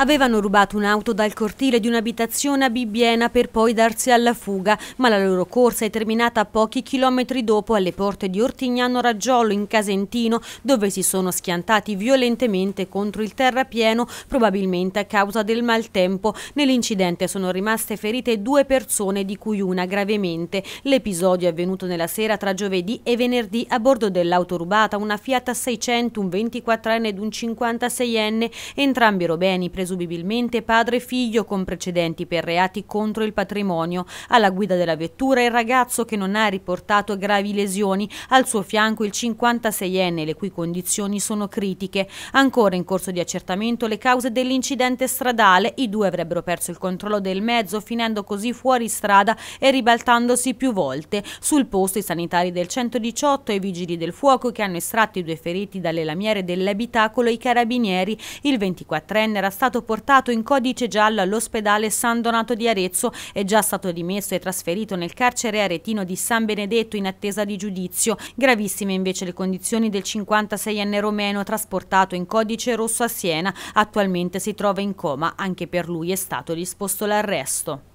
Avevano rubato un'auto dal cortile di un'abitazione a Bibbiena per poi darsi alla fuga, ma la loro corsa è terminata pochi chilometri dopo alle porte di Ortignano Raggiolo in Casentino, dove si sono schiantati violentemente contro il terrapieno, probabilmente a causa del maltempo. Nell'incidente sono rimaste ferite due persone, di cui una gravemente. L'episodio è avvenuto nella sera tra giovedì e venerdì a bordo dell'auto rubata, una Fiat 600, un 24enne ed un 56enne, entrambi robeni presi presumibilmente padre e figlio con precedenti per reati contro il patrimonio. Alla guida della vettura il ragazzo che non ha riportato gravi lesioni, al suo fianco il 56enne le cui condizioni sono critiche. Ancora in corso di accertamento le cause dell'incidente stradale, i due avrebbero perso il controllo del mezzo finendo così fuori strada e ribaltandosi più volte. Sul posto i sanitari del 118 e i vigili del fuoco che hanno estratto i due feriti dalle lamiere dell'abitacolo e i carabinieri. Il 24enne era stato stato portato in codice giallo all'ospedale San Donato di Arezzo, è già stato dimesso e trasferito nel carcere aretino di San Benedetto in attesa di giudizio. Gravissime invece le condizioni del 56enne romeno trasportato in codice rosso a Siena. Attualmente si trova in coma, anche per lui è stato disposto l'arresto.